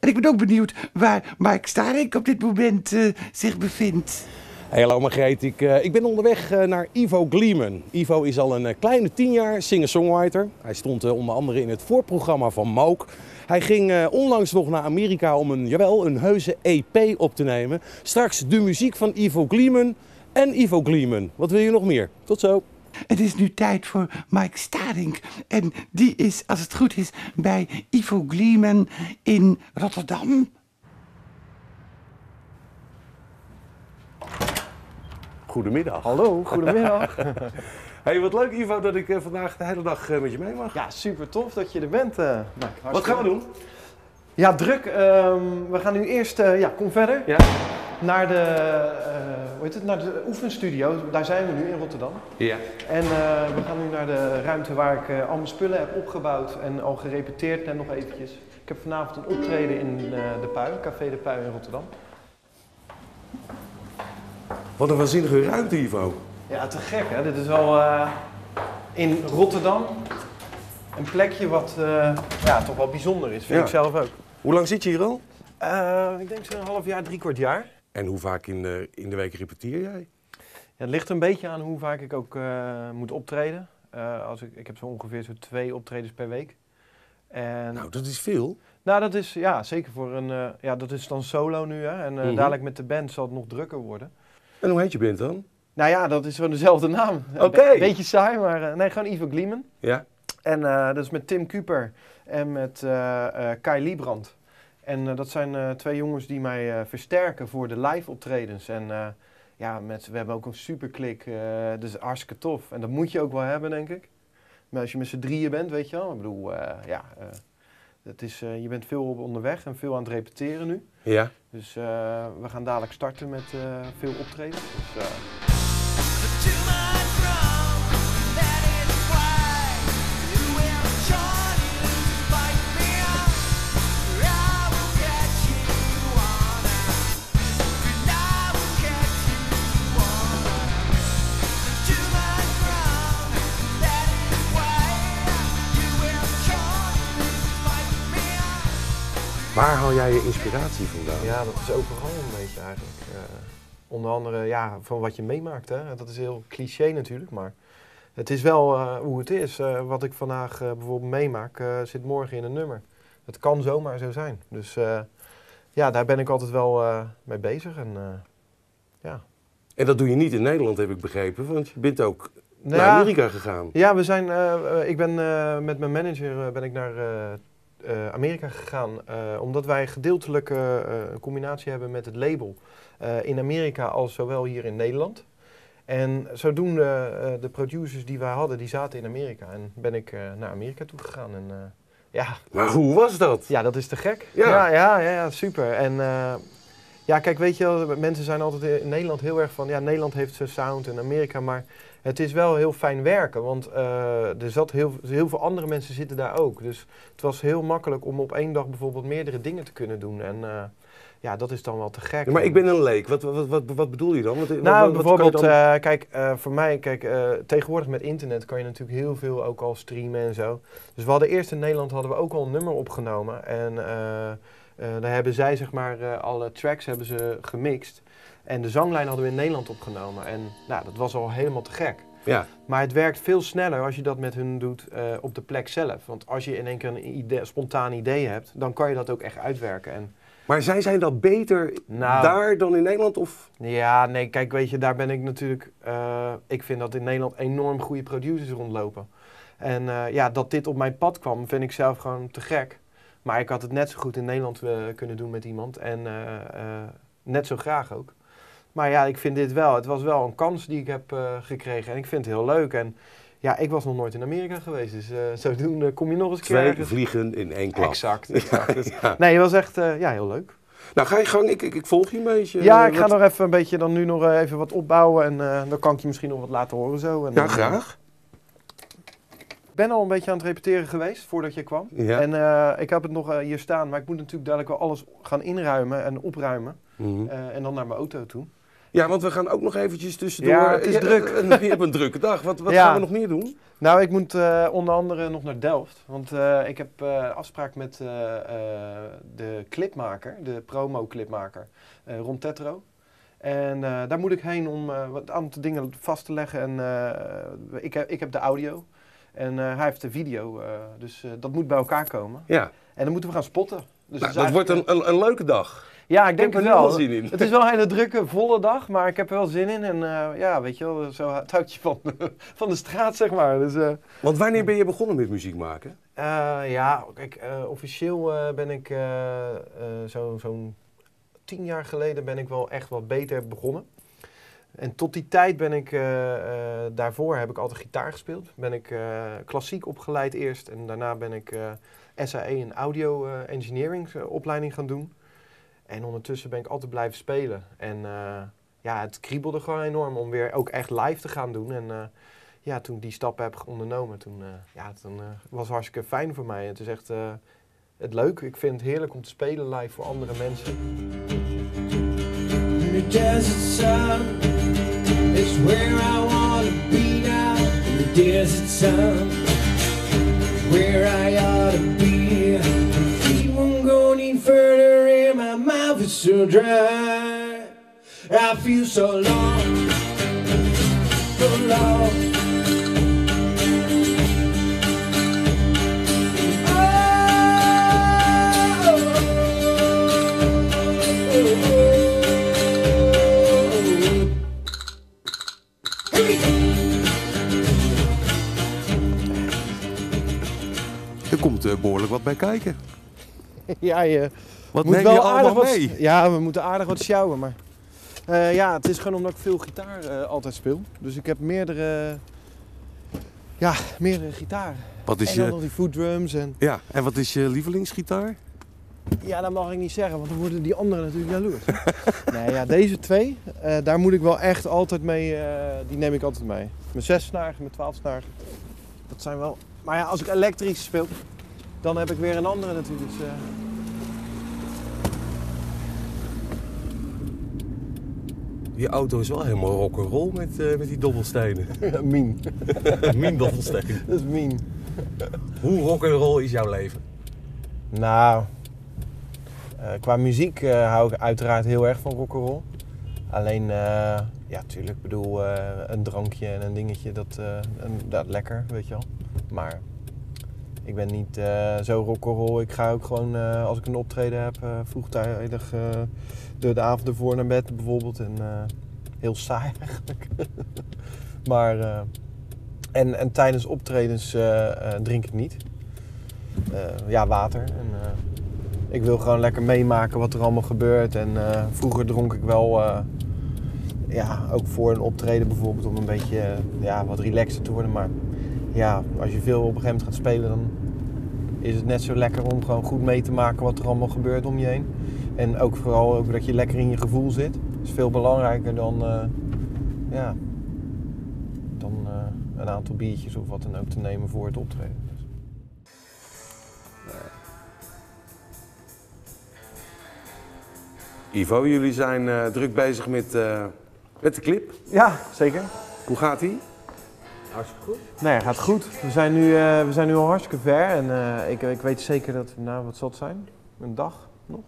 En ik ben ook benieuwd waar Mike Starik op dit moment eh, zich bevindt. Hallo Margreet, ik, eh, ik ben onderweg eh, naar Ivo Gleeman. Ivo is al een kleine tien jaar singer-songwriter. Hij stond onder andere in het voorprogramma van Mouk. Hij ging onlangs nog naar Amerika om een, jawel, een heuse EP op te nemen. Straks de muziek van Ivo Gleeman en Ivo Gleeman. Wat wil je nog meer? Tot zo. Het is nu tijd voor Mike Staring. En die is, als het goed is, bij Ivo Gleeman in Rotterdam. Goedemiddag. Hallo, goedemiddag. Hey, wat leuk Ivo dat ik eh, vandaag de hele dag eh, met je mee mag. ja, super tof dat je er bent. eh Mike. Wat gaan we doen? Ja, druk. Ehm, we gaan nu eerst, eh, ja, kom verder. Ja. Naar de, eh, hoe heet het, naar de oefenstudio. Daar zijn we nu in Rotterdam. Ja. En eh, we gaan nu naar de ruimte waar ik eh, al mijn spullen heb opgebouwd en al gerepeteerd net nog eventjes. Ik heb vanavond een optreden in eh, De Pui, Café De Pui in Rotterdam. Wat een waanzinnige ruimte Ivo. Ja, te gek hè. Dit is al eh, in Rotterdam een plekje wat eh, ja, toch wel bijzonder is, vind Ja. ik zelf ook. Hoe lang zit je hier al? Eh, ik denk zo'n half jaar, drie kwart jaar. En hoe vaak in de, in de week repeteer jij? Ja, het ligt een beetje aan hoe vaak ik ook eh, moet optreden. Eh, als ik, ik heb zo ongeveer zo twee optredens per week. En, Nou, dat is veel. nou, dat is ja, zeker voor een. eh, ja, dat is dan solo nu. Hè? En Mhm. dadelijk met de band zal het nog drukker worden. En hoe heet je band dan? Nou ja, dat is gewoon dezelfde naam. Oké. be- beetje saai, maar nee, gewoon Ivo Gleeman. Ja. En dat is met Tim Kuper en met Kai Liebrand. En eh, dat zijn eh, twee jongens die mij eh, versterken voor de live optredens. En ja, met, we hebben ook een super klik. eh dus hartstikke tof. En dat moet je ook wel hebben, denk ik. Maar als je met z'n drieën bent, weet je wel. Ik bedoel, ja, het is, je bent veel op onderweg en veel aan het repeteren nu. Ja. Dus we gaan dadelijk starten met veel optredens. Dus, Waar haal jij je inspiratie vandaan? Ja, dat is overal een beetje eigenlijk. Eh, onder andere ja, van wat je meemaakt. Hè. Dat is heel cliché natuurlijk, maar het is wel eh, hoe het is. Eh, wat ik vandaag bijvoorbeeld meemaak, zit morgen in een nummer. Het kan zomaar zo zijn. Dus ja, daar ben ik altijd wel mee bezig. En, ja. En dat doe je niet in Nederland, heb ik begrepen, want je bent ook Nou naar Amerika gegaan. Ja, we zijn, ik ben met mijn manager ben ik naar Amerika gegaan. eh, omdat wij gedeeltelijk eh, eh, een combinatie hebben met het label. eh, in Amerika als zowel hier in Nederland. En zodoende eh, de producers die wij hadden, die zaten in Amerika. En ben ik eh, naar Amerika toe gegaan. En eh, ja, Maar hoe was dat? ja, dat is te gek. Ja. Ja, ja, ja, ja, super. En eh, ja, kijk, weet je wel, mensen zijn altijd in Nederland heel erg van, ja, Nederland heeft zijn sound en Amerika, maar het is wel heel fijn werken, want eh, er zat heel, heel veel andere mensen zitten daar ook. Dus het was heel makkelijk om op één dag bijvoorbeeld meerdere dingen te kunnen doen. En eh, ja, dat is dan wel te gek. Ja, maar ik ben een leek. Wat, wat, wat, wat bedoel je dan? Wat, Nou, wat- bijvoorbeeld, dan- eh, kijk, voor mij, kijk, tegenwoordig met internet kan je natuurlijk heel veel ook al streamen en zo. Dus we hadden eerst in Nederland hadden we ook al een nummer opgenomen. En daar hebben zij, zeg maar, eh, alle tracks hebben ze gemixt. En de zanglijn hadden we in Nederland opgenomen. En nou, dat was al helemaal te gek. ja. Maar het werkt veel sneller als je dat met hun doet eh, op de plek zelf. Want als je in één keer een idee, spontaan idee hebt, dan kan je dat ook echt uitwerken. En Maar zij zijn dat beter Nou. daar dan in Nederland? Of? Ja, nee, kijk, weet je, daar ben ik natuurlijk. eh, ik vind dat in Nederland enorm goede producers rondlopen. En eh, ja, dat dit op mijn pad kwam, vind ik zelf gewoon te gek. Maar ik had het net zo goed in Nederland eh, kunnen doen met iemand. En eh, eh, net zo graag ook. Maar ja, ik vind dit wel. Het was wel een kans die ik heb gekregen. En ik vind het heel leuk. En ja, ik was nog nooit in Amerika geweest. Dus eh, zodoende kom je nog eens een keer Twee vliegen in één klap. Exact, exact. Dus- Ja. Nee, het was echt ja, heel leuk. Nou, ga je gang. Ik, ik, ik volg je een beetje. Ja, ik ga nog even een beetje dan nu nog even wat opbouwen en dan kan ik je misschien nog wat laten horen zo. En, Ja, graag. Ik ben al een beetje aan het repeteren geweest voordat je kwam. Ja. En eh, ik heb het nog eh, hier staan, maar ik moet natuurlijk dadelijk wel alles gaan inruimen en opruimen. Mhm. eh, en dan naar mijn auto toe. Ja, want we gaan ook nog eventjes tussendoor. Ja, het is druk. Je hebt een drukke dag. Wat, wat Ja. gaan we nog meer doen? Nou, ik moet onder andere nog naar Delft. Want ik heb afspraak met de clipmaker, de promo-clipmaker, Ron Tetro. En daar moet ik heen om wat aantal dingen vast te leggen. En ik, heb, ik heb de audio en eh, hij heeft de video. eh, dus eh, dat moet bij elkaar komen. Ja, En dan moeten we gaan spotten. Dus nou, dat wordt een, een, een leuke dag. Ja, ik denk Ik heb het er nu wel. zin in. Het is wel een hele drukke, volle dag, maar ik heb er wel zin in. En ja, weet je wel, zo het van, van de straat, zeg maar. Dus, Want wanneer ben je begonnen met muziek maken? Ja, kijk, officieel ben ik eh, zo- zo'n tien jaar geleden ben ik wel echt wat beter begonnen. En tot die tijd ben ik, eh, eh, daarvoor heb ik altijd gitaar gespeeld. Ben ik eh, klassiek opgeleid eerst en daarna ben ik SAE, een audio engineering opleiding gaan doen. En ondertussen ben ik altijd blijven spelen. En ja, het kriebelde gewoon enorm om weer ook echt live te gaan doen. En ja, toen ik die stappen heb ondernomen, toen, ja, toen was het hartstikke fijn voor mij. Het is echt het leuk. Ik vind het heerlijk om te spelen live voor andere mensen. Is where I wanna be now. In the desert sun where I ought to be. Feet won't go any further and my mouth is so dry. I feel so long, so long. Behoorlijk wat bij kijken. ja, je Wat moet neem wel je aardig wat, mee? Ja, we moeten aardig wat sjouwen, maar... eh, ja, het is gewoon omdat ik veel gitaar eh, altijd speel. Dus ik heb meerdere... Ja, meerdere gitaren. Wat is en dan je... nog die footdrums en... Ja, en wat is je lievelingsgitaar? Ja, dat mag ik niet zeggen, want dan worden die anderen natuurlijk jaloers. nee, ja, deze twee, eh, daar moet ik wel echt altijd mee, eh, die neem ik altijd mee. Mijn zes snaren, mijn twaalf snaren. Dat zijn wel... Maar ja, als ik elektrisch speel, dan heb ik weer een andere natuurlijk. Dus, eh, Je auto is wel helemaal rock'n'roll met, eh, met die dobbelstenen. Mien. Min dobbelstenen. Dat is Mien. Hoe rock'n'roll is jouw leven? Nou, eh, qua muziek hou ik uiteraard heel erg van rock'n'roll. Alleen, ja, tuurlijk, ik bedoel, een drankje en een dingetje, dat, een, dat lekker, weet je wel. Maar ik ben niet eh, zo rock'n'roll. Ik ga ook gewoon, eh, als ik een optreden heb, eh, vroegtijdig de, de avond ervoor naar bed bijvoorbeeld. En heel saai eigenlijk. maar, en, en tijdens optredens drink ik niet. Ja, water. En, ik wil gewoon lekker meemaken wat er allemaal gebeurt. En vroeger dronk ik wel, ja, ook voor een optreden bijvoorbeeld, om een beetje ja, wat relaxer te worden. Maar ja, als je veel op een gegeven moment gaat spelen, dan is het net zo lekker om gewoon goed mee te maken wat er allemaal gebeurt om je heen. En ook vooral ook dat je lekker in je gevoel zit. Dat is veel belangrijker dan, eh, ja, dan eh, een aantal biertjes of wat dan ook te nemen voor het optreden. Dus. Ivo, jullie zijn eh, druk bezig met, eh, met de clip. Ja, zeker. Hoe gaat die? Hartstikke goed. Nee, gaat goed. We zijn nu, eh, we zijn nu al hartstikke ver en eh, ik, ik weet zeker dat, nou wat zal het zijn? Een dag nog?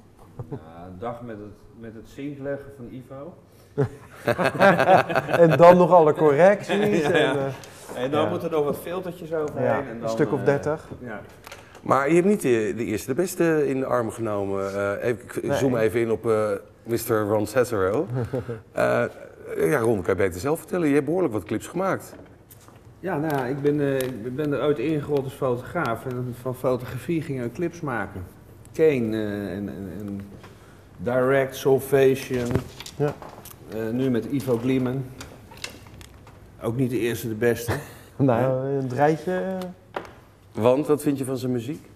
Ja, een dag met het, met het zinkleggen van Ivo. en dan nog alle correcties. Ja, en, eh, En dan Ja. moeten er nog wat filtertjes overheen. ja, en een dan, stuk of dertig. ja. Maar je hebt niet de, de eerste de beste in de armen genomen. Eh, even, ik Nee. zoom even in op eh Mr. Ron Cesaro. Eh ja, Ron, kan je beter zelf vertellen. Je hebt behoorlijk wat clips gemaakt. Ja, nou ja, ik ben, eh, ik ben er ooit ingerold als fotograaf. En van fotografie ging ik clips maken. Kane eh, en, en, en Direct, Solvation. Ja. Eh, nu met Ivo Gliemen. Ook niet de eerste, de beste. Nou, een rijtje. Want, wat vind je van zijn muziek?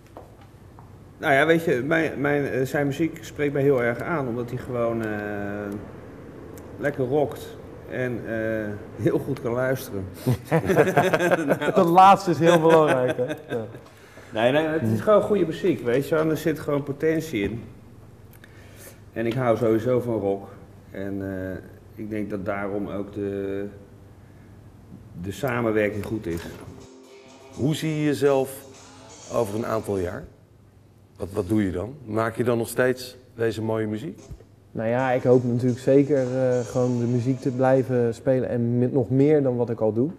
Nou ja, weet je, mijn, mijn, zijn muziek spreekt mij heel erg aan, omdat hij gewoon eh, lekker rockt en eh, heel goed kan luisteren. Dat laatste is heel belangrijk. Hè? Ja. Nee, nee, het is gewoon goede muziek, weet je, wel, en er zit gewoon potentie in. En ik hou sowieso van rock. En eh, ik denk dat daarom ook de, de samenwerking goed is. Hoe zie je jezelf over een aantal jaar? Wat, wat doe je dan? Maak je dan nog steeds deze mooie muziek? Nou ja, ik hoop natuurlijk zeker eh, gewoon de muziek te blijven spelen en nog meer dan wat ik al doe.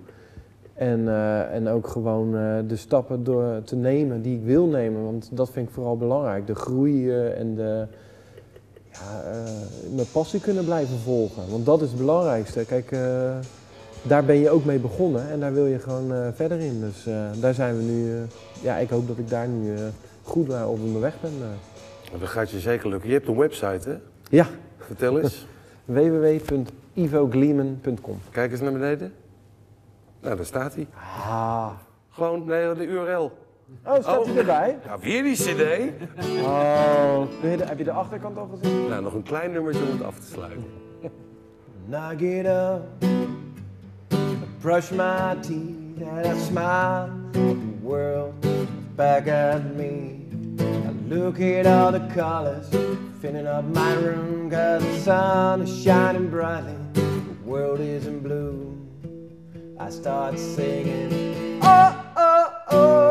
En, eh, en ook gewoon eh, de stappen door te nemen die ik wil nemen, want dat vind ik vooral belangrijk. De groei en de, ja, mijn passie kunnen blijven volgen, want dat is het belangrijkste. Kijk, daar ben je ook mee begonnen en daar wil je gewoon verder in. Dus daar zijn we nu, ja, ik hoop dat ik daar nu goed op mijn weg ben. Dat gaat je zeker lukken. Je hebt een website, hè? Ja, Vertel eens. www.ivogleeman.com. Kijk eens naar beneden. Nou, daar staat hij. Ah. Gewoon, nee, de URL. Oh, staat hij Oh. erbij? Ja, weer die cd. Oh. Heb je de achterkant al gezien? Nou, nog een klein nummertje om het af te sluiten. Get up, I brush my teeth, and I smile. The world back at me. I look at all the colors Filling up my room, cause the sun is shining brightly. The world is in bloom. I start singing, oh, oh, oh.